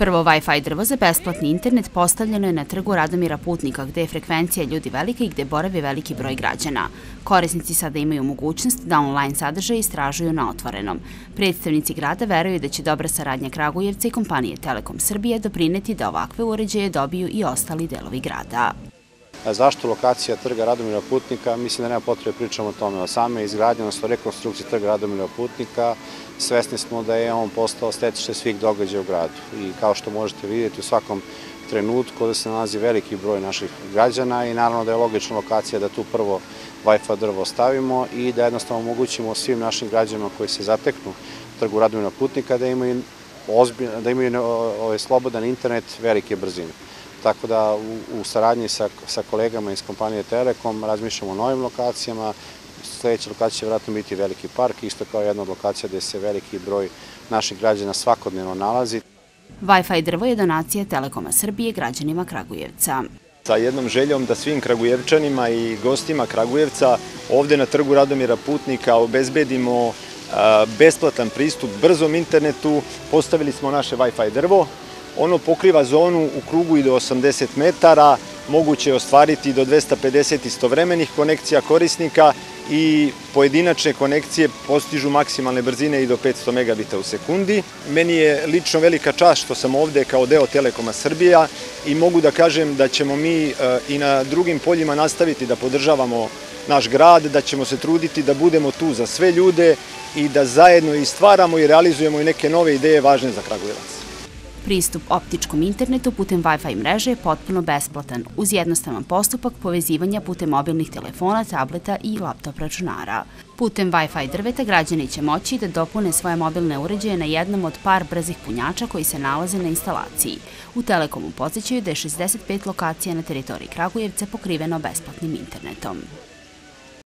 Prvo Wi-Fi drvo za besplatni internet postavljeno je na trgu Radomira Putnika, gde je frekvencija ljudi velika i gde boravi veliki broj građana. Korisnici sada imaju mogućnost da online sadržaj istražuju na otvorenom. Predstavnici grada veruju da će dobra saradnja Kragujevca i kompanije Telekom Srbije doprineti da ovakve uređaje dobiju i ostali delovi grada. Zašto lokacija trga Radomira Putnika? Mislim da nema potrebe da pričamo o tome. O same izgradnje, odnosno rekonstrukcije trga Radomira Putnika, svesni smo da je on postao stetište svih događaja u gradu. I kao što možete vidjeti u svakom trenutku da se nalazi veliki broj naših građana i naravno da je logična lokacija da tu prvo Wi-Fi drvo stavimo i da jednostavno omogućimo svim našim građanima koji se zateknu trgu Radomira Putnika da imaju, ozbilj, da imaju ovaj, slobodan internet velike brzine. Tako da u, u saradnji sa, sa kolegama iz kompanije Telekom razmišljamo o novim lokacijama, sledeća lokacija će vratno biti Veliki park, isto kao jedna od lokacija gde se veliki broj naših građana svakodnevno nalazi. Wi-Fi drvo je donacija Telekoma Srbije građanima Kragujevca. Sa jednom željom da svim Kragujevčanima i gostima Kragujevca ovde na trgu Radomira Putnika obezbedimo besplatan pristup brzom internetu, postavili smo naše Wi-Fi drvo, Ono pokriva zonu u krugu i do 80 metara, moguće je ostvariti do 250 istovremenih konekcija korisnika i pojedinačne konekcije postižu maksimalne brzine i do 500 megabita u sekundi. Meni je lično velika čast što sam ovde kao deo Telekoma Srbija i mogu da kažem da ćemo mi e, i na drugim poljima nastaviti da podržavamo naš grad, da ćemo se truditi da budemo tu za sve ljude i da zajedno i stvaramo i realizujemo i neke nove ideje važne za Kragujevac. Pristup optičkom internetu putem Wi-Fi mreže je potpuno besplatan, uz jednostavan postupak povezivanja putem mobilnih telefona, tableta i laptop računara. Putem Wi-Fi drveta građani će moći da dopune svoje mobilne uređaje na jednom od par brzih punjača koji se nalaze na instalaciji. U Telekomu podsjećaju da je 65 lokacija na teritoriji Kragujevca pokriveno besplatnim internetom.